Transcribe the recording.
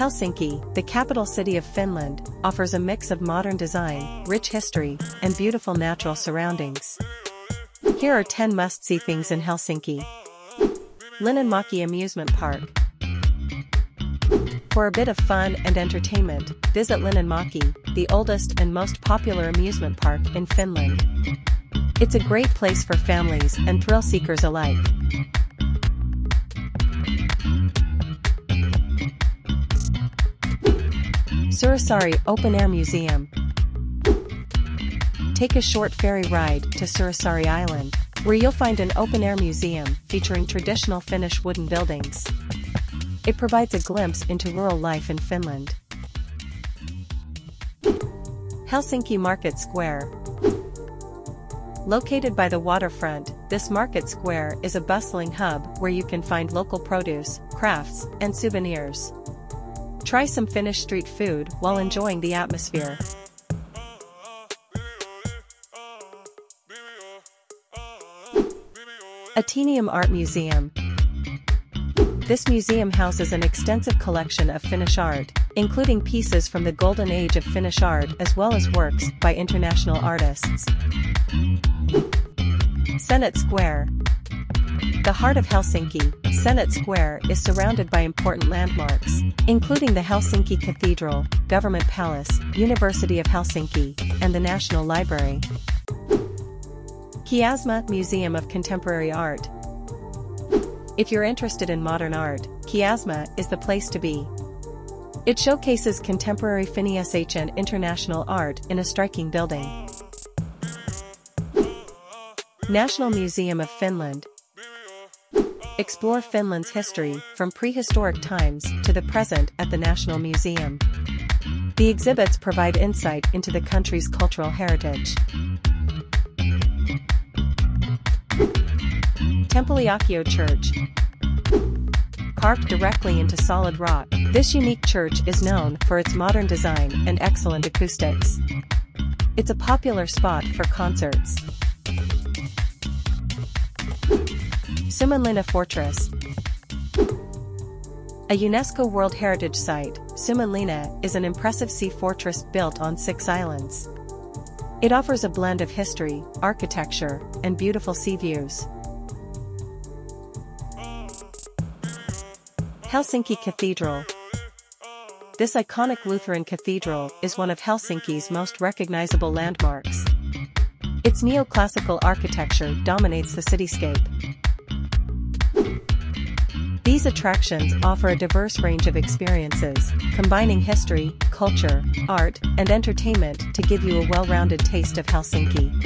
Helsinki, the capital city of Finland, offers a mix of modern design, rich history, and beautiful natural surroundings. Here are 10 must-see things in Helsinki. Linnanmäki Amusement Park. For a bit of fun and entertainment, visit Linnanmäki, the oldest and most popular amusement park in Finland. It's a great place for families and thrill seekers alike. Seurasaari Open Air Museum. Take a short ferry ride to Seurasaari Island, where you'll find an open-air museum featuring traditional Finnish wooden buildings. It provides a glimpse into rural life in Finland. Helsinki Market Square Located by the waterfront, this market square is a bustling hub where you can find local produce, crafts, and souvenirs. Try some Finnish street food while enjoying the atmosphere. Ateneum Art Museum This museum houses an extensive collection of Finnish art, including pieces from the golden age of Finnish art as well as works by international artists. Senate Square the heart of Helsinki, Senate Square is surrounded by important landmarks, including the Helsinki Cathedral, Government Palace, University of Helsinki, and the National Library. Kiasma Museum of Contemporary Art If you're interested in modern art, Kiasma is the place to be. It showcases contemporary Finnish and international art in a striking building. National Museum of Finland Explore Finland's history from prehistoric times to the present at the National Museum. The exhibits provide insight into the country's cultural heritage. Temppeliaukio Church Carved directly into solid rock, this unique church is known for its modern design and excellent acoustics. It's a popular spot for concerts. Suomenlinna Fortress A UNESCO World Heritage Site, Suomenlinna is an impressive sea fortress built on six islands. It offers a blend of history, architecture, and beautiful sea views. Helsinki Cathedral This iconic Lutheran cathedral is one of Helsinki's most recognizable landmarks. Its neoclassical architecture dominates the cityscape. These attractions offer a diverse range of experiences, combining history, culture, art, and entertainment to give you a well-rounded taste of Helsinki.